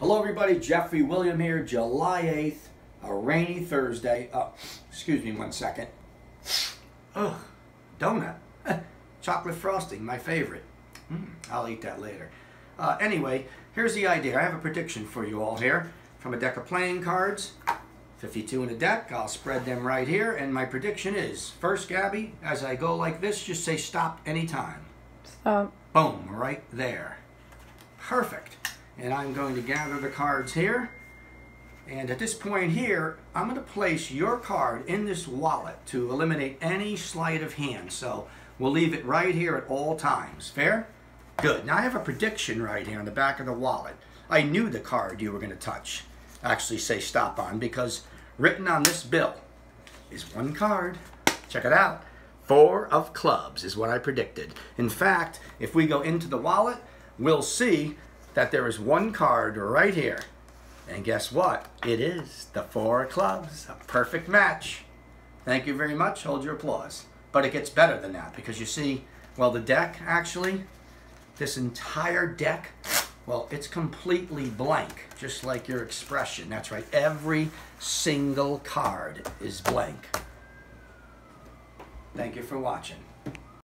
Hello, everybody. Jeffrey William here. July 8th, a rainy Thursday. Uh, excuse me one second. Ugh, donut. Chocolate frosting, my favorite. Mm, I'll eat that later. Uh, anyway, here's the idea. I have a prediction for you all here from a deck of playing cards. 52 in a deck. I'll spread them right here. And my prediction is, first, Gabby, as I go like this, just say stop anytime. Stop. Boom, right there. Perfect. And I'm going to gather the cards here. And at this point here, I'm going to place your card in this wallet to eliminate any sleight of hand. So we'll leave it right here at all times. Fair? Good. Now I have a prediction right here on the back of the wallet. I knew the card you were going to touch. Actually say stop on because written on this bill is one card. Check it out. Four of clubs is what I predicted. In fact, if we go into the wallet, we'll see that there is one card right here. And guess what? It is the four of clubs. A perfect match. Thank you very much. Hold your applause. But it gets better than that because you see, well, the deck actually, this entire deck, well, it's completely blank, just like your expression. That's right. Every single card is blank. Thank you for watching.